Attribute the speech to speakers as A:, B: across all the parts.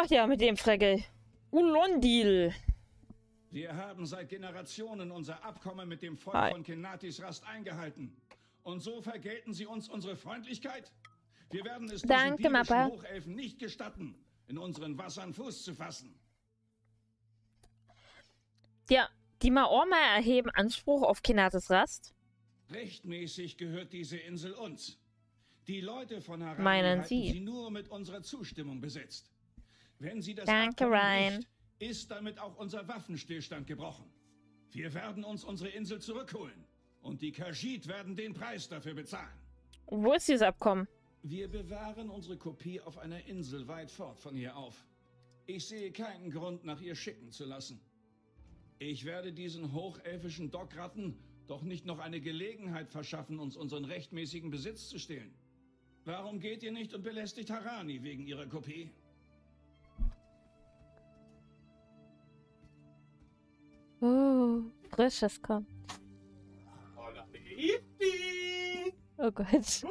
A: Ach ja, mit dem Fregel. Ulondil.
B: Wir haben seit Generationen unser Abkommen mit dem Volk
A: Hi.
B: von Kenatis Rast eingehalten. Und so vergelten sie uns unsere Freundlichkeit? Wir werden es diesen
A: Danke,
B: diebischen
A: Mappa.
B: Hochelfen nicht gestatten, in unseren Wassern Fuß zu fassen.
A: Ja, die Maorma erheben Anspruch auf Kenates Rast.
B: Rechtmäßig gehört diese Insel uns. Die Leute von Harani
A: Meinen Sie?
B: sie nur mit unserer Zustimmung besitzt. Wenn sie das
A: Danke, Ryan.
B: bricht, ist damit auch unser Waffenstillstand gebrochen. Wir werden uns unsere Insel zurückholen. Und die Khajiit werden den Preis dafür bezahlen.
A: Wo ist dieses Abkommen?
B: Wir bewahren unsere Kopie auf einer Insel weit fort von hier auf. Ich sehe keinen Grund, nach ihr schicken zu lassen. Ich werde diesen hochelfischen Dockratten doch nicht noch eine Gelegenheit verschaffen, uns unseren rechtmäßigen Besitz zu stehlen. Warum geht ihr nicht und belästigt Harani wegen ihrer Kopie?
A: Frisches kommt.
C: Bon Appetit!
A: Oh Gott.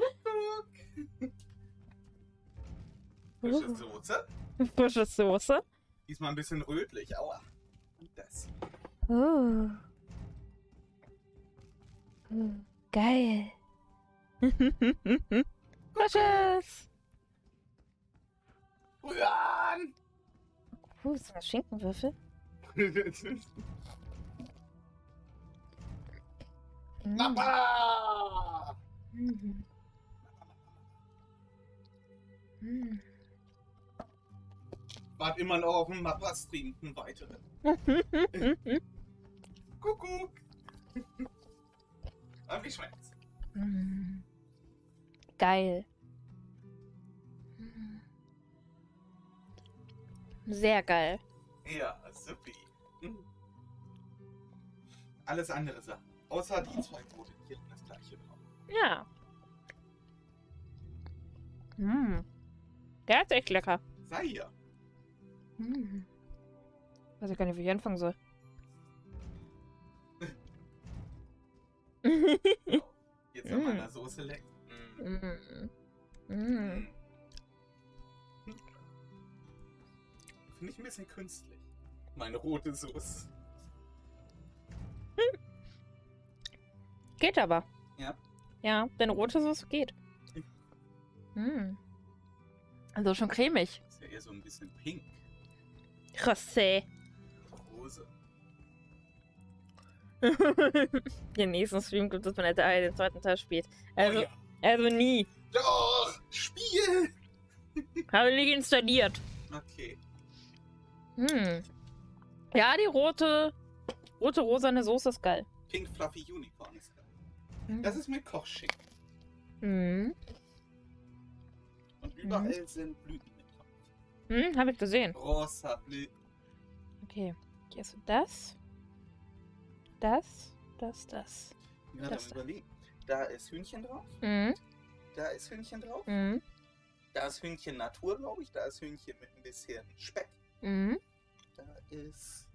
C: Frische Soße.
A: Frische Soße.
C: Diesmal ein bisschen rötlich. Aua. Und das.
A: Oh. oh geil. Frisches.
C: Rühren!
A: Oh, ist das Schinkenwürfel? Mm.
C: Papa!
A: Mm. Mm.
C: Wart immer noch auf dem Mappa-Stream einen weiteren. Kuckuck! Aber wie schmeckt's?
A: Mm. Geil. Mm. Sehr geil.
C: Ja, supi. Hm. Alles andere Sachen. Außer die zwei Brote, die hatten das gleiche drauf.
A: Ja. Mm. Der ist echt lecker.
C: Sei ja.
A: Mm. Weiß ich gar nicht, wie ich anfangen soll.
C: So, Jetzt an meiner Soße leck. Mm.
A: mm. Mm.
C: Finde ich ein bisschen künstlich. Meine rote Soße.
A: Geht aber.
C: Ja.
A: Ja, denn rote Soße geht. Mm. Also schon cremig.
C: Ist ja eher so ein bisschen pink.
A: Rosé.
C: Rose.
A: Den nächsten Stream gibt es, wenn der Teil den zweiten Teil spielt. Also,
C: oh, ja.
A: also nie.
C: Doch! Spiel!
A: Habe nicht installiert.
C: Okay.
A: Hm. Ja, die rote, rote rosane Soße ist geil.
C: Pink Fluffy Unicorn ist geil.
A: Hm.
C: Das ist mit Kochschick.
A: Hm.
C: Und überall sind Blüten mit drauf.
A: Hm, habe ich gesehen.
C: Rosa Blüten.
A: Okay. Hier ist das. Das. Das, das.
C: Ja,
A: Das
C: dann
A: da.
C: überlegen. Da ist Hühnchen drauf.
A: Mhm.
C: Da ist Hühnchen drauf.
A: Mhm.
C: Da ist Hühnchen Natur, glaube ich. Da ist Hühnchen mit ein bisschen Speck.
A: Mhm.
C: Da ist.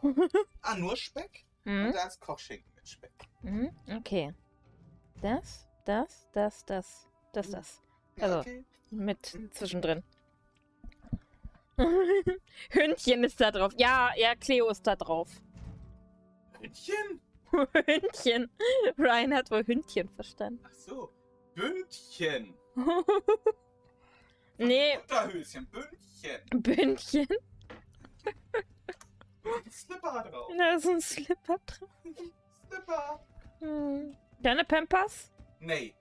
C: Ah, nur Speck.
A: Mhm.
C: Und da ist Kochschinken Speck.
A: Mhm. Okay. Das, das, das, das, das, das.
C: Ja,
A: Also.
C: okay.
A: Mit zwischendrin. Hündchen ist da drauf. Ja, ja, Cleo ist da drauf.
C: Hühnchen?
A: Hündchen. Ryan hat wohl Hündchen verstanden.
C: Ach so. Bündchen.
A: nee,
C: Unterhöschen. Bündchen.
A: Bündchen.
C: Ein Slipper drauf.
A: Da ist ein Slipper drauf.
C: Slipper.
A: Hm. Deine Pampers?
C: Nee.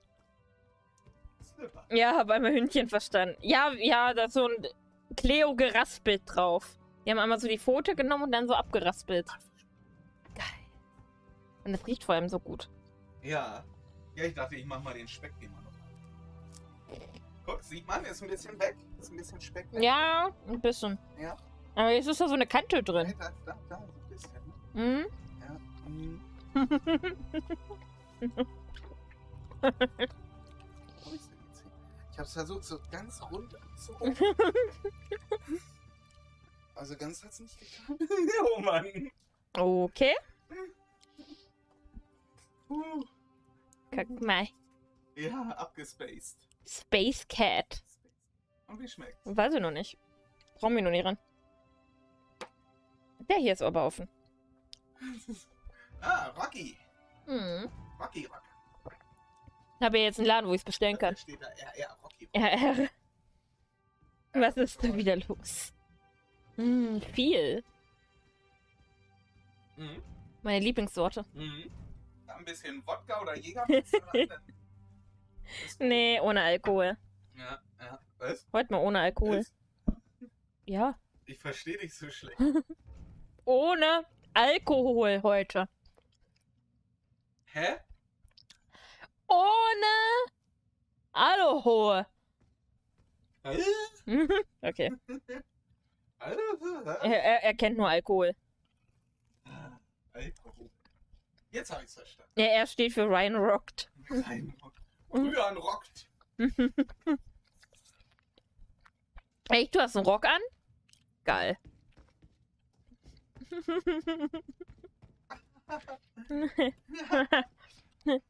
C: Slipper.
A: Ja, hab einmal Hündchen verstanden. Ja, ja, da ist so ein Cleo geraspelt drauf. Die haben einmal so die Pfote genommen und dann so abgeraspelt. Geil. Und das riecht vor allem so gut.
C: Ja. Ja, ich dachte, ich mach mal den Speck immer noch an. Guck, sieht man, ist ein bisschen weg. Ist ein bisschen Speck weg.
A: Ja, ein bisschen.
C: Ja.
A: Aber jetzt ist da so eine Kante drin.
C: Da, da, da, so ein bisschen.
A: Mhm.
C: Ja. mm. Ich hab's versucht, so ganz rund abzuholen. also ganz hat's nicht geklappt. oh Mann.
A: Okay.
C: Uh.
A: Guck mal.
C: Ja, abgespaced.
A: Space Cat.
C: Und wie schmeckt's?
A: Weiß ich noch nicht. Brauchen wir noch nicht ran. Der hier ist aber offen.
C: Ah, Rocky.
A: Hm.
C: Rocky Rocker.
A: Ich habe ja jetzt einen Laden, wo ich es bestellen kann.
C: Da steht da RR Rocky.
A: RR. Was ist da wieder los? Hm, viel.
C: Mhm.
A: Meine Lieblingssorte.
C: Mhm. Ein bisschen Wodka oder Jägermeister.
A: Nee, ohne Alkohol.
C: Ja, ja. Was?
A: Heute mal ohne Alkohol. Ja.
C: Ich verstehe dich so schlecht.
A: Ohne Alkohol heute.
C: Hä?
A: Ohne Alkohol.
C: Hä?
A: Mhm. okay. Er, er, er kennt nur Alkohol.
C: Alkohol. Jetzt habe ich es verstanden.
A: Ja, er steht für Ryan Rockt.
C: Nein. Rühren rockt.
A: Echt, du hast einen Rock an? Geil. Was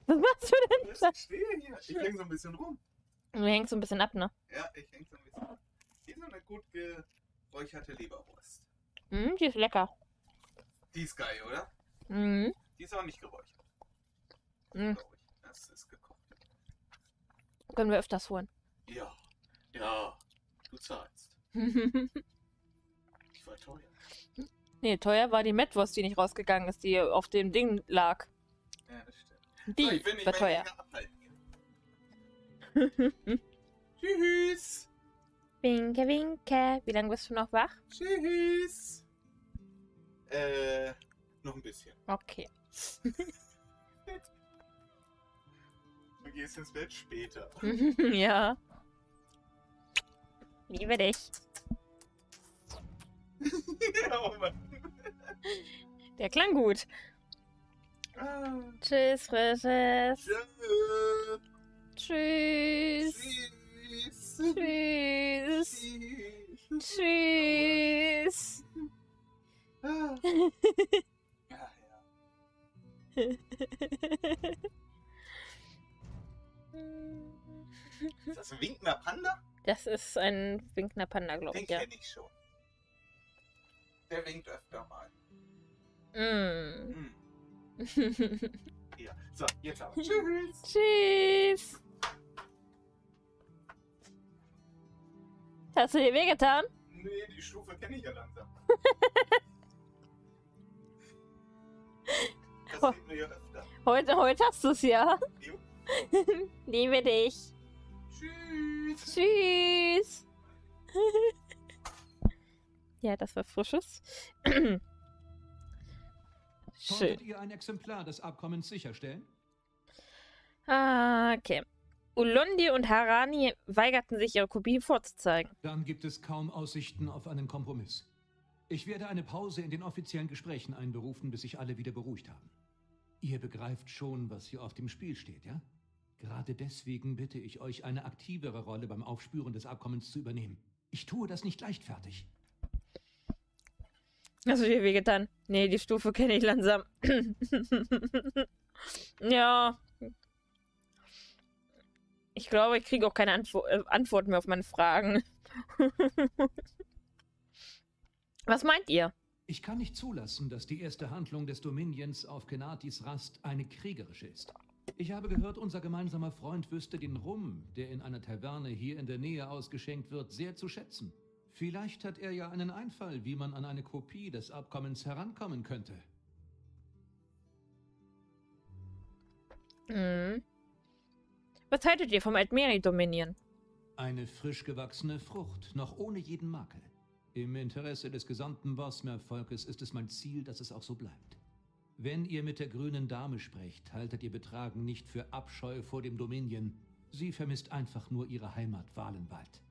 A: machst du denn?
C: Ich stehe hier. Ich hänge so ein bisschen rum.
A: Du hängst so ein bisschen ab, ne?
C: Ja, ich hänge so ein bisschen. Hier ist so eine gut geräucherte Leberwurst.
A: Mhm, die ist lecker.
C: Die ist geil, oder?
A: Mhm.
C: Die ist auch nicht geräuchert.
A: Mhm.
C: Ich. Das ist gekocht.
A: Können wir öfters holen.
C: Ja. Ja. Du zahlst. Die war teuer.
A: Nee, teuer war die Mettwurst, die nicht rausgegangen ist, die auf dem Ding lag.
C: Ja, das stimmt.
A: Die
C: so, ich will nicht
A: war teuer.
C: Tschüss.
A: winke, winke. Wie lange bist du noch wach?
C: Tschüss. Äh, noch ein bisschen.
A: Okay.
C: Du gehst ins Bett später.
A: ja. Liebe dich.
C: oh Mann.
A: Der klang gut.
C: Ah,
A: Tschüss, Frisches.
C: tschüss.
A: Tschüss.
C: Tschüss.
A: Tschüss. Tschüss.
C: Ah. Ja, ja. Ist das ein winkender Panda?
A: Das ist ein winkender Panda, glaube
C: Den
A: ich, ja.
C: kenne ich schon. Der winkt öfter mal.
A: Mm.
C: Hm. Ja. So, jetzt aber. Tschüss.
A: Tschüss. Hast du dir wehgetan?
C: Nee, die Stufe kenne ich ja langsam. Das
A: Oh.
C: sieht man ja öfter.
A: Heute, heute hast du es ja. Liebe dich.
C: Tschüss.
A: Tschüss. Ja, das war frisches. Schön.
D: Konntet ihr ein Exemplar des Abkommens sicherstellen?
A: Ah, okay. Ulundi und Harani weigerten sich, ihre Kopie vorzuzeigen.
D: Dann gibt es kaum Aussichten auf einen Kompromiss. Ich werde eine Pause in den offiziellen Gesprächen einberufen, bis sich alle wieder beruhigt haben. Ihr begreift schon, was hier auf dem Spiel steht, ja? Gerade deswegen bitte ich euch, eine aktivere Rolle beim Aufspüren des Abkommens zu übernehmen. Ich tue das nicht leichtfertig.
A: Hast du dir wehgetan? Nee, die Stufe kenne ich langsam. ja. Ich glaube, ich kriege auch keine Antwo äh, Antwort mehr auf meine Fragen. Was meint ihr?
D: Ich kann nicht zulassen, dass die erste Handlung des Dominions auf Kenatis Rast eine kriegerische ist. Ich habe gehört, unser gemeinsamer Freund wüsste den Rum, der in einer Taverne hier in der Nähe ausgeschenkt wird, sehr zu schätzen. Vielleicht hat er ja einen Einfall, wie man an eine Kopie des Abkommens herankommen könnte.
A: Hm. Was haltet ihr vom Altmeri Dominion?
D: Eine frisch gewachsene Frucht, noch ohne jeden Makel. Im Interesse des gesamten Bosmer-Volkes ist es mein Ziel, dass es auch so bleibt. Wenn ihr mit der grünen Dame sprecht, haltet ihr Betragen nicht für Abscheu vor dem Dominion. Sie vermisst einfach nur ihre Heimat Wahlenwald.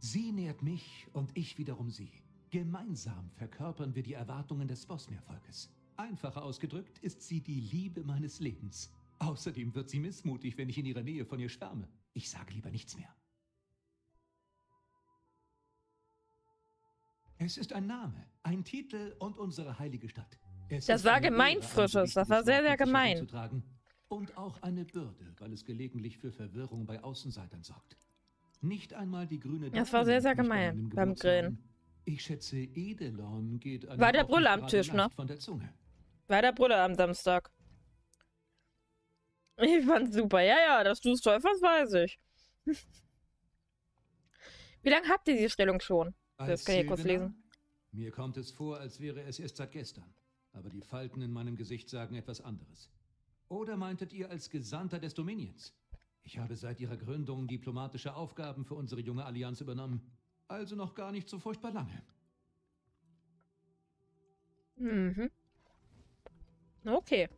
D: Sie nährt mich und ich wiederum sie. Gemeinsam verkörpern wir die Erwartungen des Bosmer-Volkes. Einfacher ausgedrückt ist sie die Liebe meines Lebens. Außerdem wird sie missmutig, wenn ich in ihrer Nähe von ihr schwärme. Ich sage lieber nichts mehr. Es ist ein Name, ein Titel und unsere heilige Stadt. Es
A: Das war gemein, Frisches. Das war sehr, sehr gemein.
D: Und auch eine Bürde, weil es gelegentlich für Verwirrung bei Außenseitern sorgt. Nicht einmal die grüne
A: Das war sehr, sehr gemein beim Grillen.
D: Ich schätze, Edelon geht einem
A: War der Brüller am Tisch, ne?
D: Von der Zunge.
A: War der Brüller am Samstag. Ich fand's super. Ja, ja, dass du es toll fandst, weiß ich. Wie lange habt ihr die Stellung schon? Das
D: Als
A: kann ich kurz lesen.
D: Mir kommt es vor, als wäre es erst seit gestern. Aber die Falten in meinem Gesicht sagen etwas anderes. Oder meintet ihr als Gesandter des Dominions? Ich habe seit ihrer Gründung diplomatische Aufgaben für unsere junge Allianz übernommen. Also noch gar nicht so furchtbar lange.
A: Mhm. Okay.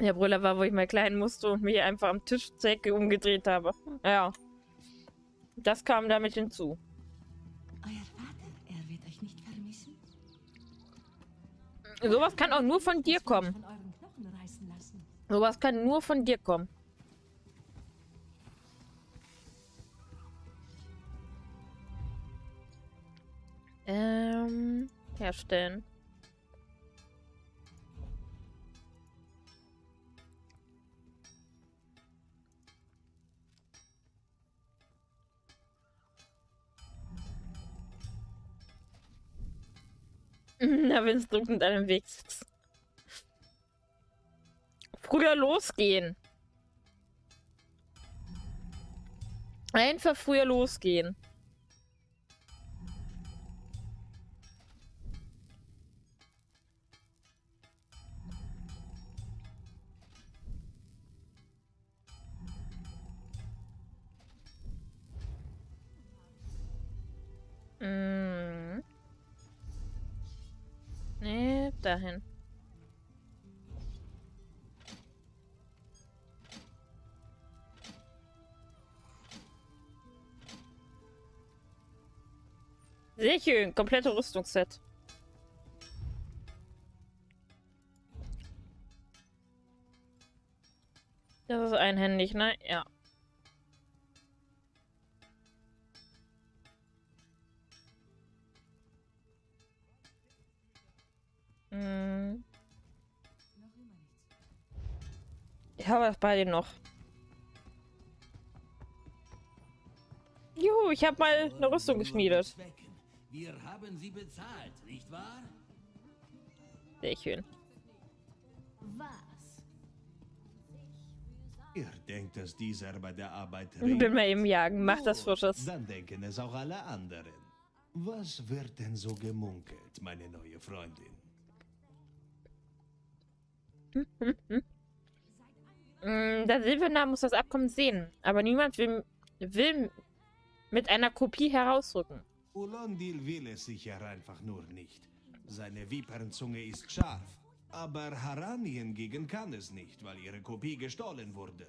A: Der Brüller war, wo ich mal klein musste und mich einfach am Tisch umgedreht habe. Ja. Das kam damit hinzu. Sowas kann auch nur von dir kommen. Sowas kann nur von dir kommen. Ähm, herstellen. Na, wenn es drückend an dem Weg sitzt. Früher losgehen. Einfach früher losgehen. Mm. Nee, dahin. Sehr schön, komplette Rüstungsset. Das ist einhändig, ne? Ja. Ich habe das beide noch. Juhu, ich habe mal eine Rüstung geschmiedet.
E: Wir haben sie bezahlt, nicht wahr?
A: Sehr schön.
F: Was?
E: Ihr denkt, dass dieser bei der Arbeit
A: Ich bin
E: redet?
A: mal eben jagen. Mach das
E: Gut,
A: Frisches.
E: Dann denken es auch alle anderen. Was wird denn so gemunkelt, meine neue Freundin?
A: Mm, Der Silvenar muss das Abkommen sehen, aber niemand will, will mit einer Kopie herausrücken.
E: Ulondil will es sicher einfach nur nicht. Seine Viperenzunge ist scharf. Aber Haranien gegen kann es nicht, weil ihre Kopie gestohlen wurde.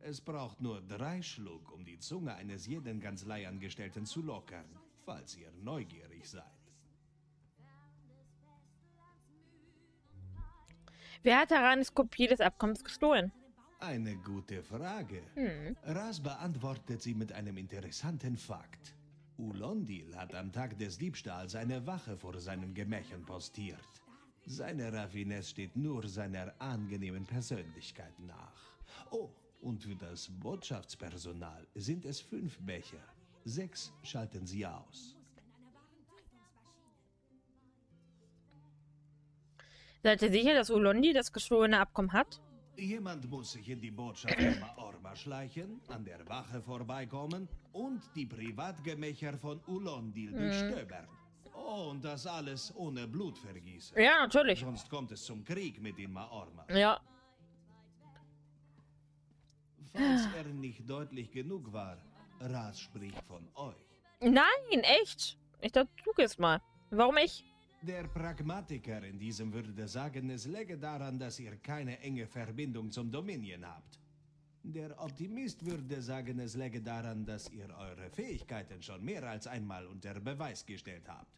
E: Es braucht nur drei Schluck, um die Zunge eines jeden Kanzleiangestellten zu lockern, falls ihr neugierig seid.
A: Wer hat Haranis Kopie des Abkommens gestohlen?
E: Eine gute Frage.
A: Hm.
E: Ras beantwortet sie mit einem interessanten Fakt. Ulondil hat am Tag des Diebstahls eine Wache vor seinen Gemächern postiert. Seine Raffinesse steht nur seiner angenehmen Persönlichkeit nach. Oh, und für das Botschaftspersonal sind es fünf Becher. Sechs schalten sie aus.
A: Seid ihr sicher, dass Ulondi das gestohlene Abkommen hat?
E: Jemand muss sich in die Botschaft von Maorma schleichen, an der Wache vorbeikommen und die Privatgemächer von Ulondil durchstöbern. Oh, und das alles ohne Blutvergießen.
A: Ja, natürlich.
E: Sonst kommt es zum Krieg mit den Maorma.
A: Ja.
E: Falls er nicht deutlich genug war, Ras spricht von euch.
A: Nein, echt. Ich dachte, du gehst mal. Warum ich?
E: Der Pragmatiker in diesem würde sagen, es läge daran, dass ihr keine enge Verbindung zum Dominion habt. Der Optimist würde sagen, es läge daran, dass ihr eure Fähigkeiten schon mehr als einmal unter Beweis gestellt habt.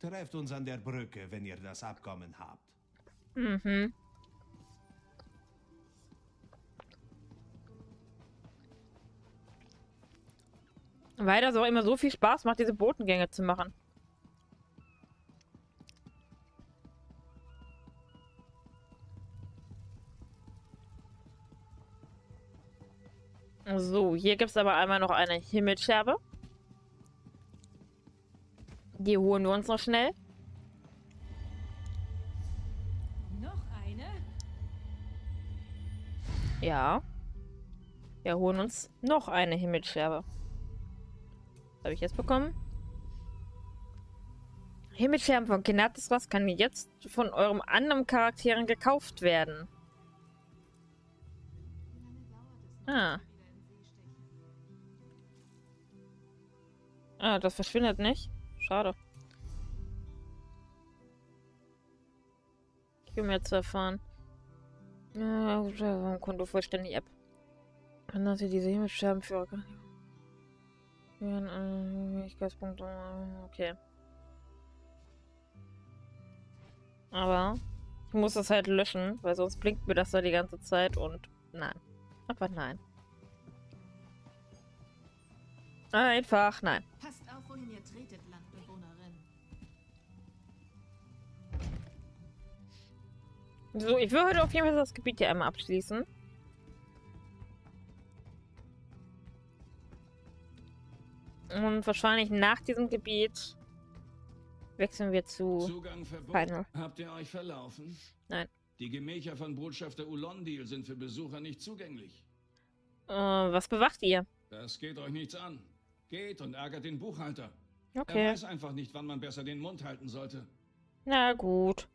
E: Trefft uns an der Brücke, wenn ihr das Abkommen habt.
A: Mhm. Weil das auch immer so viel Spaß macht, diese Botengänge zu machen. So, hier gibt es aber einmal noch eine Himmelscherbe. Die holen wir uns noch schnell.
F: Noch eine?
A: Ja. Wir holen uns noch eine Himmelscherbe. Was habe ich jetzt bekommen? Himmelscherben von Kenatis was kann jetzt von eurem anderen Charakteren gekauft werden. Ah. Ah, das verschwindet nicht. Schade. Ich will mehr zu erfahren. Ja, gut, ja, Konto vollständig App. Kann das hier diese Himmelscherben für Fähigkeitspunkte. Okay. Aber ich muss das halt löschen, weil sonst blinkt mir das da die ganze Zeit und nein. Aber nein. Einfach nein.
F: Passt auf, wohin ihr tretet, Landbewohnerin.
A: So, ich heute auf jeden Fall das Gebiet hier einmal abschließen. Und wahrscheinlich nach diesem Gebiet wechseln wir zu
B: Zugang verboten.
A: Final.
B: Habt ihr euch verlaufen?
A: Nein.
B: Die Gemächer von Botschafter Ulondil sind für Besucher nicht zugänglich.
A: Äh, was bewacht ihr?
B: Das geht euch nichts an. Geht und ärgert den Buchhalter. Er
A: Okay.
B: weiß einfach nicht, wann man besser den Mund halten sollte.
A: Na gut.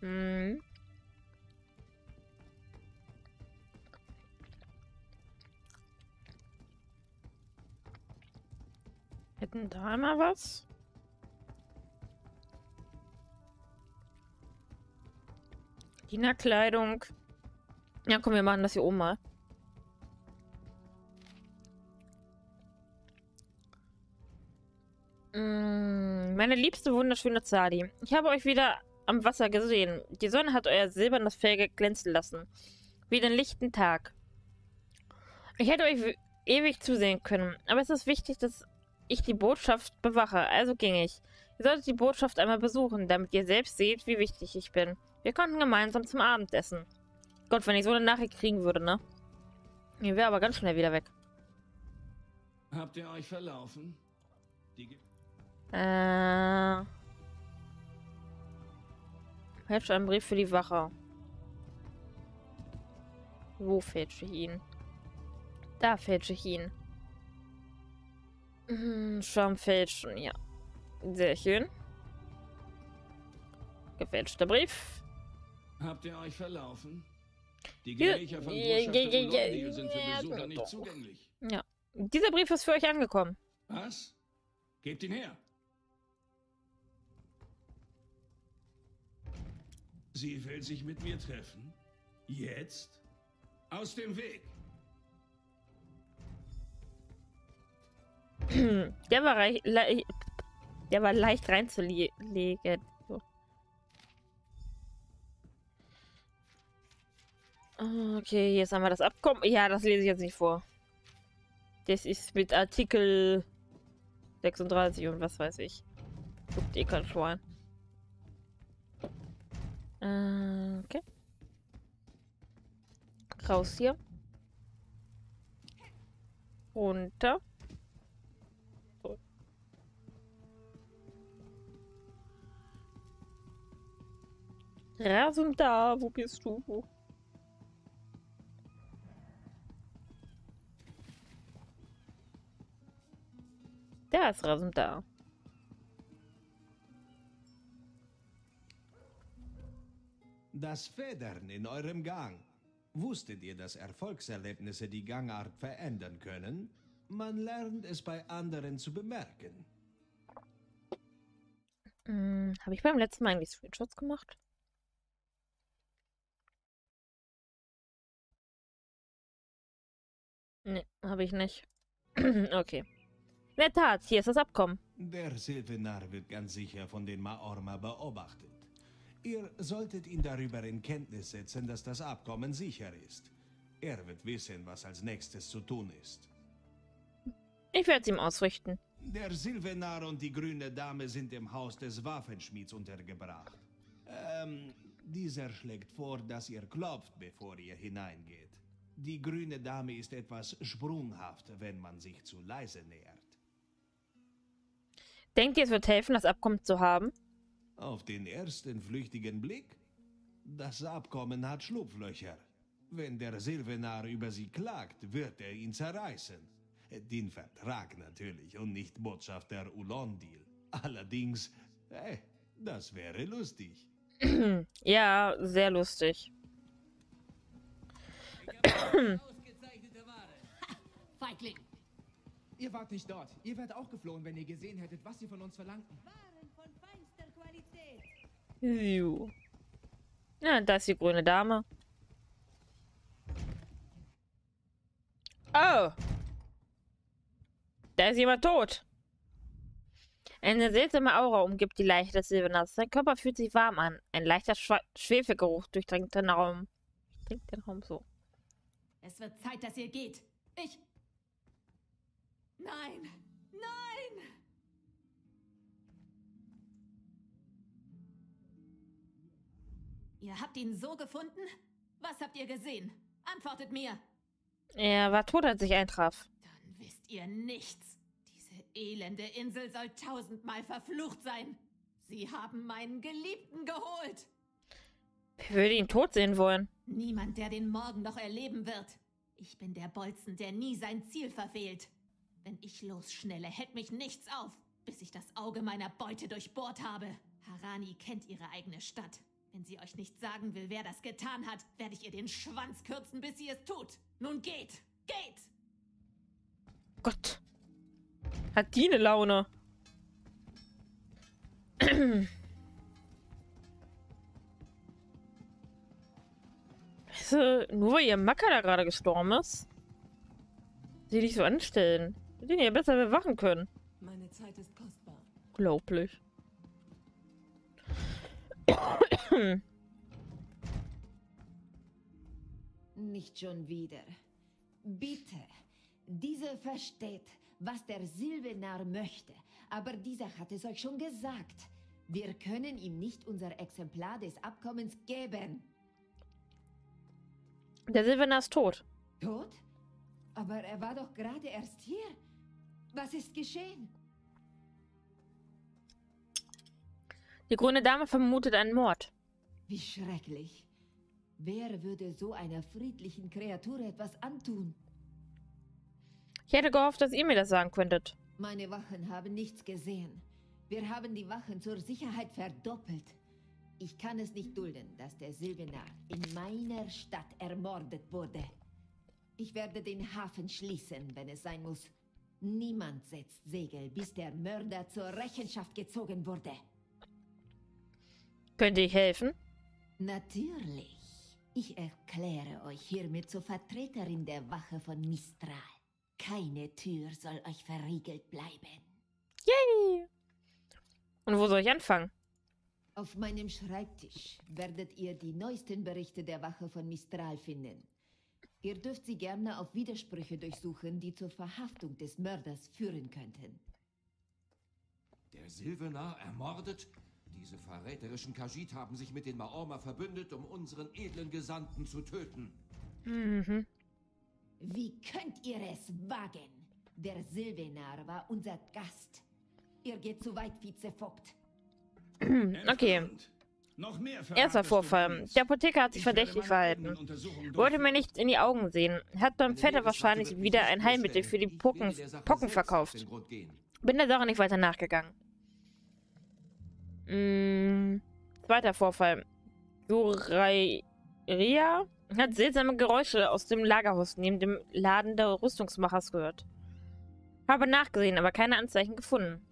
A: Hm. Hätten da mal was? Dienerkleidung. Ja, komm, wir machen das hier oben mal. Mm, Meine liebste, wunderschöne Zadi. Ich habe euch wieder am Wasser gesehen. Die Sonne hat euer silbernes Fell glänzen lassen. Wie den lichten Tag. Ich hätte euch ewig zusehen können, aber es ist wichtig, dass ich die Botschaft bewache, also ging ich. Ihr solltet die Botschaft einmal besuchen, damit ihr selbst seht, wie wichtig ich bin. Wir konnten gemeinsam zum Abendessen. Gott, wenn ich so eine Nachricht kriegen würde, ne? Ich wäre aber ganz schnell wieder weg.
B: Habt ihr euch verlaufen? Die
A: Äh. Fälsche einen Brief für die Wache. Wo fälsche ich ihn? Da fälsche ich ihn. Hm, Schwamm fälschen, ja. Sehr schön. Gefälschter Brief.
B: Habt ihr euch verlaufen? Die
A: Ja,
B: Gemächer von
A: ja,
B: Ulondil sind für Besucher nicht zugänglich.
A: Ja. Dieser Brief ist für euch angekommen.
B: Was? Gebt ihn her. Sie will sich mit mir treffen? Jetzt? Aus dem Weg!
A: Der war, rei- le der war leicht reinzulegen. Okay, jetzt haben wir das Abkommen. Ja, das lese ich jetzt nicht vor. Das ist mit Artikel 36 und was weiß ich. Guckt eh kein Schwein. Äh, okay. Raus hier. Runter. Rasunda, wo bist du? Da ist Rasunda.
E: Das Federn in eurem Gang. Wusstet ihr, dass Erfolgserlebnisse die Gangart verändern können? Man lernt es bei anderen zu bemerken.
A: Hm, Habe ich beim letzten Mal eigentlich Screenshots gemacht? Nee, habe ich nicht. okay. In der Tat, hier ist das Abkommen.
E: Der Silvenar wird ganz sicher von den Maorma beobachtet. Ihr solltet ihn darüber in Kenntnis setzen, dass das Abkommen sicher ist. Er wird wissen, was als nächstes zu tun ist.
A: Ich werde es ihm ausrichten.
E: Der Silvenar und die grüne Dame sind im Haus des Waffenschmieds untergebracht. Ähm, Dieser schlägt vor, dass ihr klopft, bevor ihr hineingeht. Die grüne Dame ist etwas sprunghaft, wenn man sich zu leise nähert.
A: Denkt ihr, es wird helfen, das Abkommen zu haben?
E: Auf den ersten flüchtigen Blick? Das Abkommen hat Schlupflöcher. Wenn der Silvenar über sie klagt, wird er ihn zerreißen. Den Vertrag natürlich und nicht Botschafter Ulondil. Allerdings, äh, das wäre lustig.
A: Ja, sehr lustig.
F: Feigling!
G: Ihr wart nicht dort. Ihr wärt auch geflohen, wenn ihr gesehen hättet, was sie von uns verlangten.
F: Waren von feinster Qualität.
A: Juhu. Ja, da ist die grüne Dame. Oh. Da ist jemand tot. Eine seltsame Aura umgibt die Leiche des Silvaners. Sein Körper fühlt sich warm an. Ein leichter Schwe Schwefelgeruch durchdringt den Raum. Durchdringt den Raum so.
F: Es wird Zeit, dass ihr geht. Ich. Nein! Nein! Ihr habt ihn so gefunden? Was habt ihr gesehen? Antwortet mir!
A: Er war tot, als ich eintraf.
F: Dann wisst ihr nichts. Diese elende Insel soll tausendmal verflucht sein. Sie haben meinen Geliebten geholt.
A: Wer würde ihn tot sehen wollen?
F: Niemand, der den Morgen noch erleben wird. Ich bin der Bolzen, der nie sein Ziel verfehlt. Wenn ich losschnelle, hält mich nichts auf, bis ich das Auge meiner Beute durchbohrt habe. Harani kennt ihre eigene Stadt. Wenn sie euch nicht sagen will, wer das getan hat, werde ich ihr den Schwanz kürzen, bis sie es tut. Nun geht! Geht!
A: Gott. Hat die eine Laune? Weißt du, nur weil ihr Macker da gerade gestorben ist? Sie dich so anstellen. Hätten ihr besser bewachen können.
F: Meine Zeit ist kostbar.
A: Unglaublich.
H: Nicht schon wieder. Bitte. Dieser versteht, was der Silvenar möchte. Aber dieser hat es euch schon gesagt. Wir können ihm nicht unser Exemplar des Abkommens geben.
A: Der Silvaner ist tot.
H: Tot? Aber er war doch gerade erst hier. Was ist geschehen?
A: Die grüne Dame vermutet einen Mord.
H: Wie schrecklich. Wer würde so einer friedlichen Kreatur etwas antun?
A: Ich hätte gehofft, dass ihr mir das sagen könntet.
H: Meine Wachen haben nichts gesehen. Wir haben die Wachen zur Sicherheit verdoppelt. Ich kann es nicht dulden, dass der Silvenar in meiner Stadt ermordet wurde. Ich werde den Hafen schließen, wenn es sein muss. Niemand setzt Segel, bis der Mörder zur Rechenschaft gezogen wurde.
A: Könnt ihr helfen?
H: Natürlich. Ich erkläre euch hiermit zur Vertreterin der Wache von Mistral. Keine Tür soll euch verriegelt bleiben.
A: Yay! Und wo soll ich anfangen?
H: Auf meinem Schreibtisch werdet ihr die neuesten Berichte der Wache von Mistral finden. Ihr dürft sie gerne auf Widersprüche durchsuchen, die zur Verhaftung des Mörders führen könnten.
I: Der Silvenar ermordet? Diese verräterischen Kajit haben sich mit den Maorma verbündet, um unseren edlen Gesandten zu töten.
A: Mhm.
H: Wie könnt ihr es wagen? Der Silvenar war unser Gast. Ihr geht zu weit, Vizevogt.
A: Okay.
B: Entfernt.
A: Erster Vorfall. Der Apotheker hat sich verdächtig verhalten. Wollte mir nichts in die Augen sehen. Hat beim Vetter wahrscheinlich wieder ein Heilmittel für die Pocken, Pocken verkauft. Bin der Sache nicht weiter nachgegangen. Mm, zweiter Vorfall. Jurairia hat seltsame Geräusche aus dem Lagerhaus neben dem Laden der Rüstungsmachers gehört. Habe nachgesehen, aber keine Anzeichen gefunden,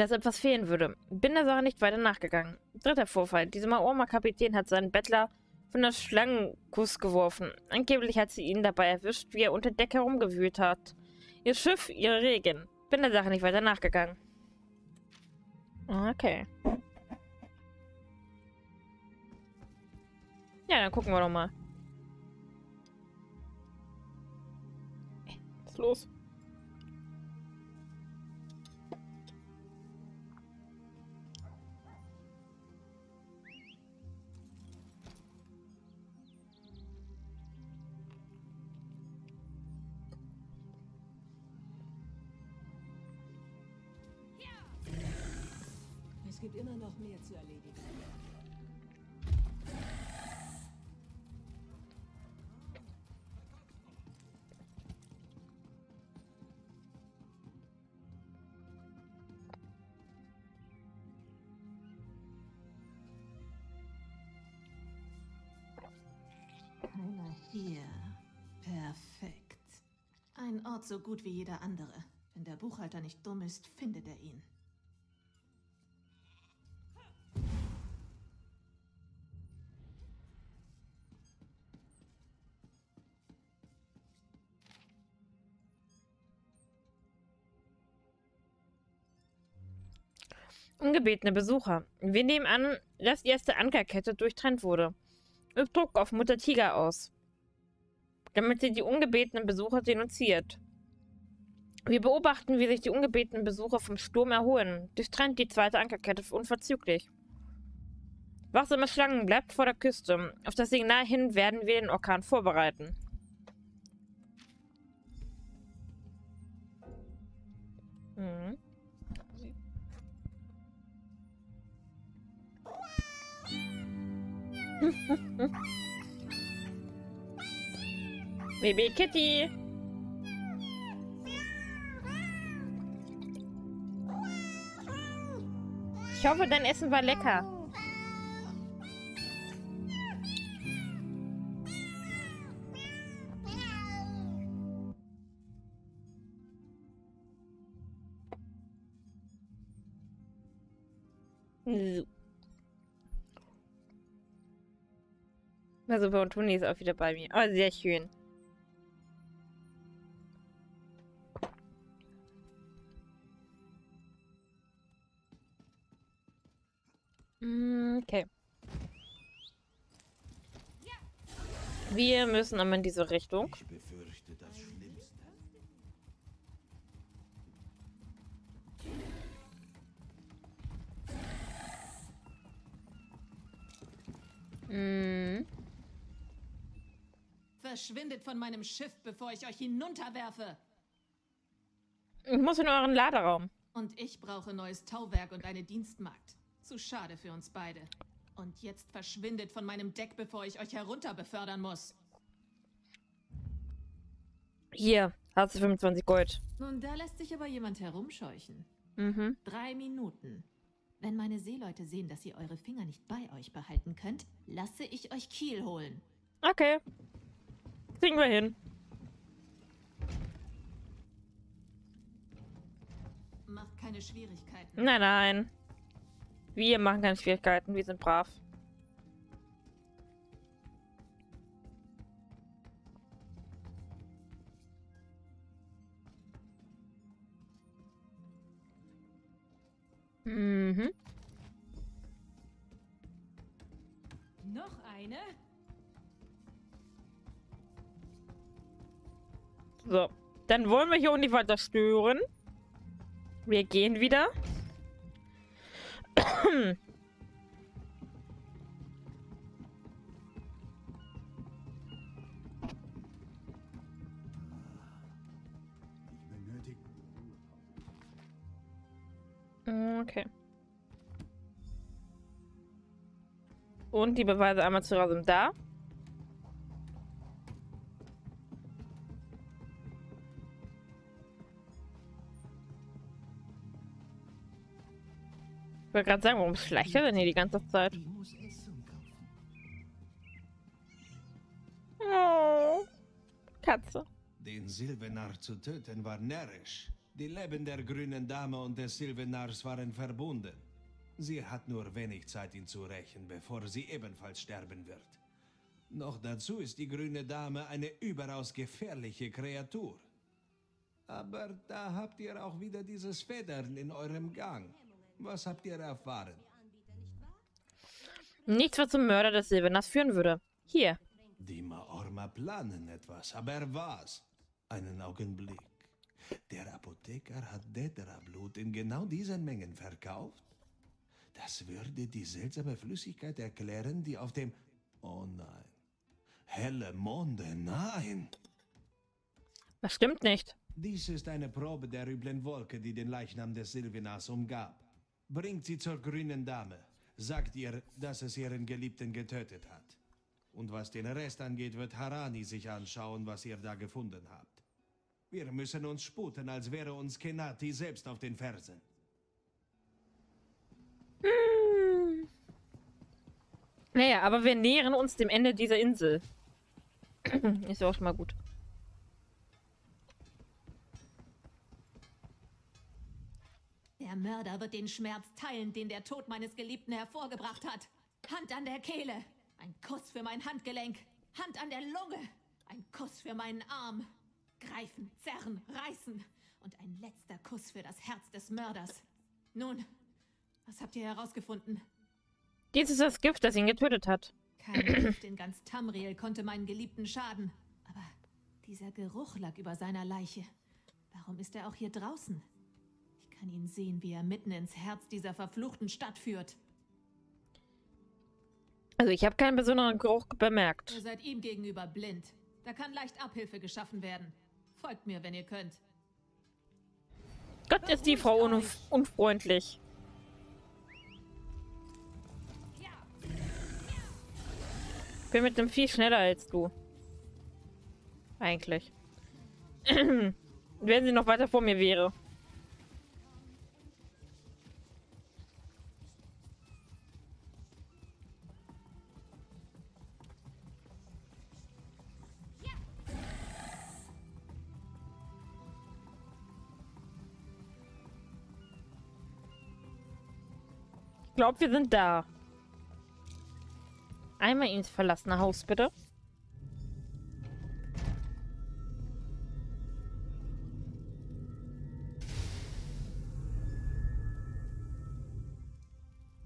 A: dass etwas fehlen würde. Bin der Sache nicht weiter nachgegangen. Dritter Vorfall. Dieser Maorma-Kapitän hat seinen Bettler von der Schlangenkuss geworfen. Angeblich hat sie ihn dabei erwischt, wie er unter Deck herumgewühlt hat. Ihr Schiff, ihre Regeln. Bin der Sache nicht weiter nachgegangen. Okay. Ja, dann gucken wir doch mal. Was ist los?
H: Gibt immer noch mehr zu erledigen.
F: Hier. Perfekt. Ein Ort so gut wie jeder andere. Wenn der Buchhalter nicht dumm ist, findet er ihn.
A: Ungebetene Besucher. Wir nehmen an, dass die erste Ankerkette durchtrennt wurde. Übt Druck auf Mutter Tiger aus, damit sie die ungebetenen Besucher denunziert. Wir beobachten, wie sich die ungebetenen Besucher vom Sturm erholen. Durchtrennt die zweite Ankerkette unverzüglich. Wachsame Schlangen bleibt vor der Küste. Auf das Signal hin werden wir den Orkan vorbereiten. Baby Kitty. Ich hoffe, dein Essen war lecker. Na super, und Toni ist auch wieder bei mir. Oh, sehr schön. Mm, Okay. Wir müssen aber in diese Richtung.
E: Ich befürchte das Schlimmste.
A: Mm.
F: Verschwindet von meinem Schiff, bevor ich euch hinunterwerfe.
A: Ich muss in euren Laderaum.
F: Und ich brauche neues Tauwerk und eine Dienstmagd. Zu schade für uns beide. Und jetzt verschwindet von meinem Deck, bevor ich euch herunter befördern muss.
A: Hier, hast du 25 Gold.
F: Nun, da lässt sich aber jemand herumscheuchen.
A: Mhm.
F: Drei Minuten. Wenn meine Seeleute sehen, dass ihr eure Finger nicht bei euch behalten könnt, lasse ich euch Kiel holen.
A: Okay. Kriegen wir hin.
F: Macht keine Schwierigkeiten.
A: Nein, nein. Wir machen keine Schwierigkeiten, wir sind brav. Mhm. So. Dann wollen wir hier auch nicht weiter stören. Wir gehen wieder. Okay. Und die Beweise einmal zu sind da. Ich wollte gerade sagen, warum schleicht er denn hier die ganze Zeit? Oh. Katze.
E: Den Silvenar zu töten war närrisch. Die Leben der grünen Dame und des Silvenars waren verbunden. Sie hat nur wenig Zeit, ihn zu rächen, bevor sie ebenfalls sterben wird. Noch dazu ist die grüne Dame eine überaus gefährliche Kreatur. Aber da habt ihr auch wieder dieses Federn in eurem Gang. Was habt ihr erfahren?
A: Nichts, was zum Mörder des Silbernas führen würde. Hier.
E: Die Maorma planen etwas, aber was? Einen Augenblick. Der Apotheker hat Dedra-Blut in genau diesen Mengen verkauft? Das würde die seltsame Flüssigkeit erklären, die auf dem... Oh nein. Helle Monde, nein!
A: Das stimmt nicht.
E: Dies ist eine Probe der üblen Wolke, die den Leichnam des Silvinas umgab. Bringt sie zur grünen Dame. Sagt ihr, dass es ihren Geliebten getötet hat. Und was den Rest angeht, wird Harani sich anschauen, was ihr da gefunden habt. Wir müssen uns sputen, als wäre uns Kenati selbst auf den Fersen.
A: Naja, aber wir nähern uns dem Ende dieser Insel. Ist ja auch schon mal gut.
F: Der Mörder wird den Schmerz teilen, den der Tod meines Geliebten hervorgebracht hat. Hand an der Kehle, ein Kuss für mein Handgelenk, Hand an der Lunge, ein Kuss für meinen Arm. Greifen, zerren, reißen und ein letzter Kuss für das Herz des Mörders. Nun, was habt ihr herausgefunden?
A: Dies ist das Gift, das ihn getötet hat.
F: Kein Gift in ganz Tamriel konnte meinen Geliebten schaden. Aber dieser Geruch lag über seiner Leiche. Warum ist er auch hier draußen? Ich kann ihn sehen, wie er mitten ins Herz dieser verfluchten Stadt führt.
A: Also ich habe keinen besonderen Geruch bemerkt.
F: Ihr seid ihm gegenüber blind. Da kann leicht Abhilfe geschaffen werden. Folgt mir, wenn ihr könnt.
A: Gott ist die Frau unf unfreundlich. Bin mit dem Vieh schneller als du. Eigentlich. Wenn sie noch weiter vor mir wäre. Glaube, wir sind da. Einmal ins verlassene Haus, bitte.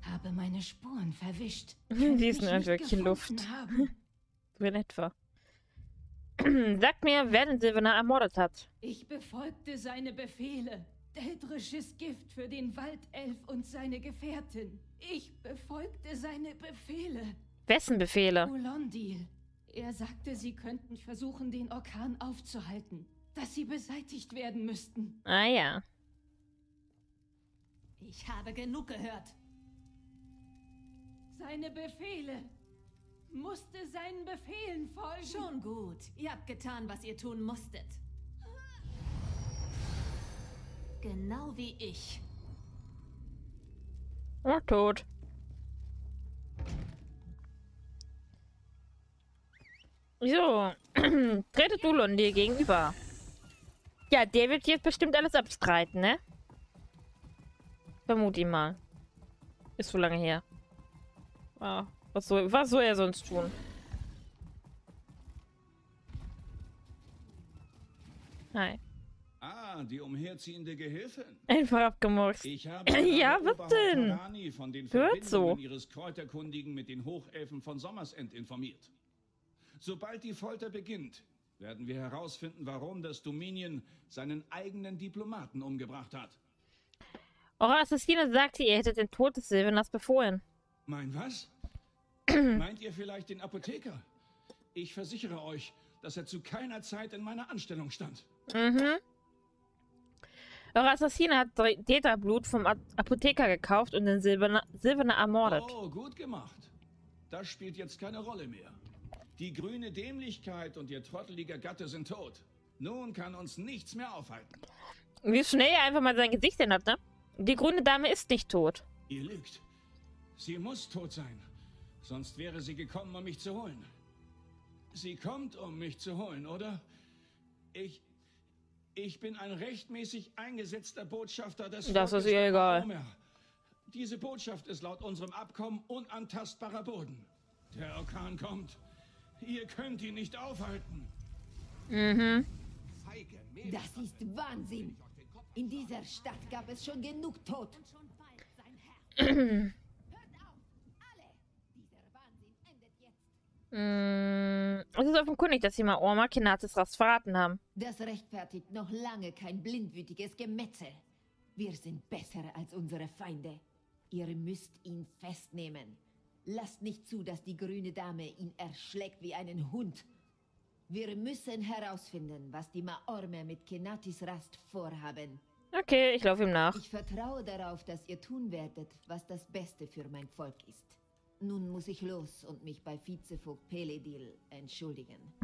H: Habe meine Spuren verwischt.
A: Die ist nur wirklich Luft. So in etwa. Sag mir, wer den Silvaner ermordet hat.
J: Ich befolgte seine Befehle. Deldrisches Gift für den Waldelf und seine Gefährtin. Ich befolgte seine Befehle.
A: Wessen Befehle?
J: Ulondil. Er sagte, sie könnten versuchen, den Orkan aufzuhalten. Dass sie beseitigt werden müssten.
A: Ah ja.
F: Ich habe genug gehört.
J: Seine Befehle. Musste seinen Befehlen folgen.
F: Schon gut. Ihr habt getan, was ihr tun musstet. Genau wie ich.
A: Oh, tot. So. Tretet Dulon dir gegenüber. Ja, der wird jetzt bestimmt alles abstreiten, ne? Vermute ihn mal. Ist so lange her. Ah, was, soll, was soll er sonst tun? Hi.
B: Die umherziehende Gehilfin.
A: Einfach abgemurkst.
B: Ich habe
A: Ja, was denn?
B: Von den
A: Hört so.
B: ihres Kräuterkundigen mit den Hochelfen von Sommersend informiert. Sobald die Folter beginnt, werden wir herausfinden, warum das Dominion seinen eigenen Diplomaten umgebracht hat.
A: Eure Assassine sagte, ihr hättet den Tod des Silvaners befohlen.
B: Mein was? Meint ihr vielleicht den Apotheker? Ich versichere euch, dass er zu keiner Zeit in meiner Anstellung stand.
A: Mhm. Eure Assassine hat Tetra-Blut vom Apotheker gekauft und den Silberner, Silberner ermordet.
B: Oh, gut gemacht. Das spielt jetzt keine Rolle mehr. Die grüne Dämlichkeit und ihr trotteliger Gatte sind tot. Nun kann uns nichts mehr aufhalten.
A: Wie schnell er einfach mal sein Gesicht ändert, ne? Die grüne Dame ist nicht tot.
B: Ihr lügt. Sie muss tot sein. Sonst wäre sie gekommen, um mich zu holen. Sie kommt, um mich zu holen, oder? Ich. Ich bin ein rechtmäßig eingesetzter Botschafter des
A: Das
B: Volkes
A: ist ihr egal.
B: Maomer. Diese Botschaft ist laut unserem Abkommen unantastbarer Boden. Der Orkan kommt. Ihr könnt ihn nicht aufhalten.
A: Mhm.
H: Das ist Wahnsinn. In dieser Stadt gab es schon genug Tod.
F: Und schon bald sein Herr.
H: Hört auf! Alle! Dieser Wahnsinn endet jetzt.
A: Mm, es ist offenkundig, dass sie mal Orma Kenates Rast verraten haben.
H: Das rechtfertigt noch lange kein blindwütiges Gemetzel. Wir sind besser als unsere Feinde. Ihr müsst ihn festnehmen. Lasst nicht zu, dass die grüne Dame ihn erschlägt wie einen Hund. Wir müssen herausfinden, was die Maormer mit Kenatis Rast vorhaben.
A: Okay, ich laufe ihm nach.
H: Ich vertraue darauf, dass ihr tun werdet, was das Beste für mein Volk ist. Nun muss ich los und mich bei Vizevogt Peledil entschuldigen.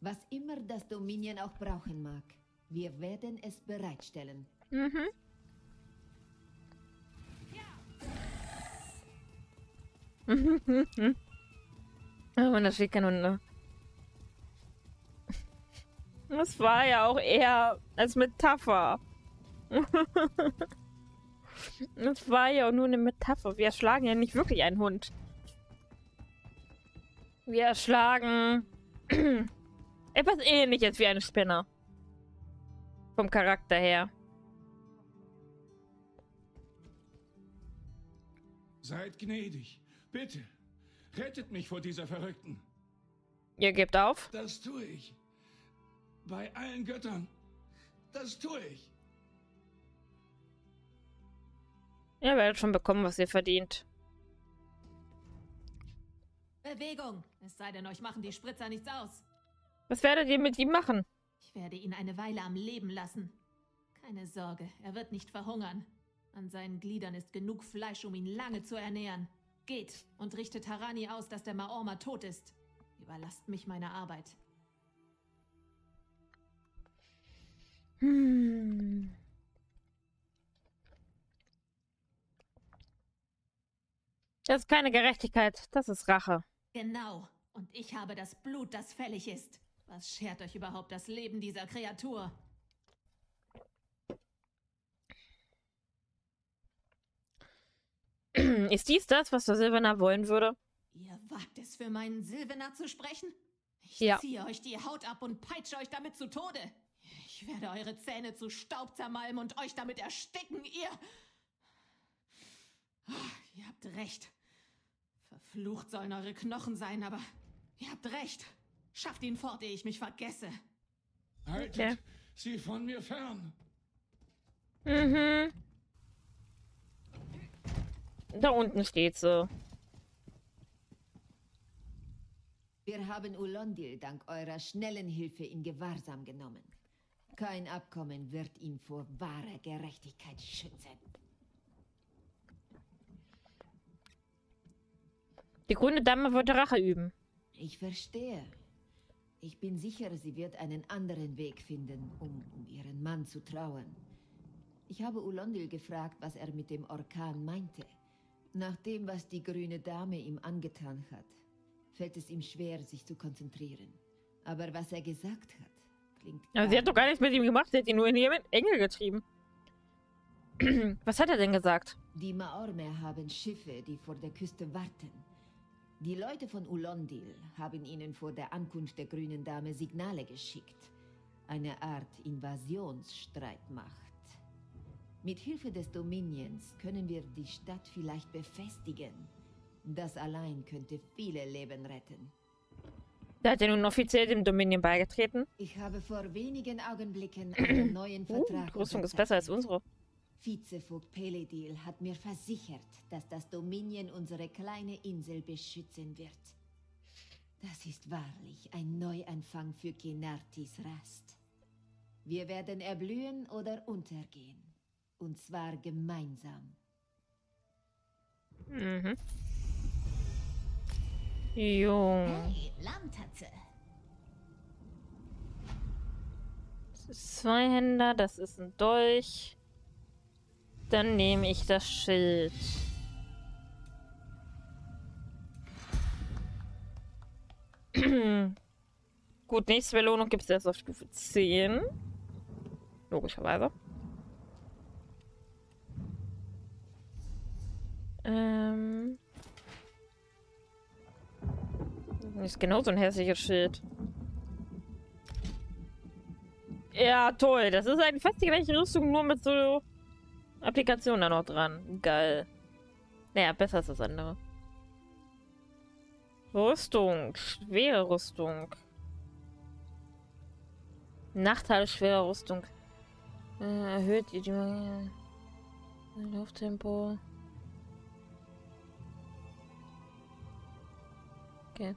H: Was immer das Dominion auch brauchen mag, wir werden es bereitstellen.
A: Mhm. oh, und das Schickanunde. Das war ja auch eher als Metapher. das war ja auch nur eine Metapher. Wir erschlagen ja nicht wirklich einen Hund. Wir erschlagen etwas ähnliches wie eine Spinne. Vom Charakter her.
B: Seid gnädig. Bitte. Rettet mich vor dieser Verrückten.
A: Ihr gebt auf?
B: Das tue ich. Bei allen Göttern. Das tue ich.
A: Ihr werdet schon bekommen, was ihr verdient.
F: Bewegung! Es sei denn, euch machen die Spritzer nichts aus.
A: Was werdet ihr mit ihm machen?
F: Ich werde ihn eine Weile am Leben lassen. Keine Sorge, er wird nicht verhungern. An seinen Gliedern ist genug Fleisch, um ihn lange zu ernähren. Geht und richtet Harani aus, dass der Maorma tot ist. Überlasst mich meine Arbeit.
A: Hm. Das ist keine Gerechtigkeit, das ist Rache.
F: Genau. Und ich habe das Blut, das fällig ist. Was schert euch überhaupt das Leben dieser Kreatur?
A: Ist dies das, was der Silvaner wollen würde?
F: Ihr wagt es für meinen Silvener zu sprechen? Ich
A: Ja.
F: ziehe euch die Haut ab und peitsche euch damit zu Tode. Ich werde eure Zähne zu Staub zermalmen und euch damit ersticken, ihr... Ah, Ihr habt recht. Verflucht sollen eure Knochen sein, aber ihr habt recht. Schafft ihn fort, ehe ich mich vergesse.
B: Haltet
A: Okay.
B: sie von mir fern.
A: Mhm. Da unten steht sie.
H: Wir haben Ulondil dank eurer schnellen Hilfe in Gewahrsam genommen. Kein Abkommen wird ihn vor wahrer Gerechtigkeit schützen.
A: Die grüne Dame wollte Rache üben.
H: Ich verstehe. Ich bin sicher, sie wird einen anderen Weg finden, um, um ihren Mann zu trauern. Ich habe Ulondil gefragt, was er mit dem Orkan meinte. Nach dem, was die grüne Dame ihm angetan hat, fällt es ihm schwer, sich zu konzentrieren. Aber was er gesagt hat, klingt.
A: Aber sie hat doch gar nichts mit ihm gemacht, sie hat ihn nur in die Engel getrieben. Was hat er denn gesagt?
H: Die Maormer haben Schiffe, die vor der Küste warten. Die Leute von Ulondil haben ihnen vor der Ankunft der grünen Dame Signale geschickt. Eine Art Invasionsstreitmacht. Mit Hilfe des Dominions können wir die Stadt vielleicht befestigen. Das allein könnte viele Leben retten.
A: Da hat er nun offiziell dem Dominion beigetreten.
H: Ich habe vor wenigen Augenblicken einen neuen
A: Uh,
H: Vertrag
A: die Rüstung ist besser als unsere.
H: Vizevogt Peledil hat mir versichert, dass das Dominion unsere kleine Insel beschützen wird. Das ist wahrlich ein Neuanfang für Kenartis Rast. Wir werden erblühen oder untergehen. Und zwar gemeinsam.
A: Mhm. Jung.
F: Hey, Landtatze.
A: Das ist zwei Händer, das ist ein Dolch. Dann nehme ich das Schild. Gut, nächste Belohnung gibt es erst auf Stufe 10. Logischerweise. Ähm. Das ist genau so ein hässliches Schild. Ja, toll. Das ist eine fast die gleiche Rüstung, nur mit so Applikation da noch dran. Geil. Naja, besser ist das andere. Rüstung. Schwere Rüstung. Nachteil schwerer Rüstung. Äh, erhöht die Menge. Lauftempo. Okay.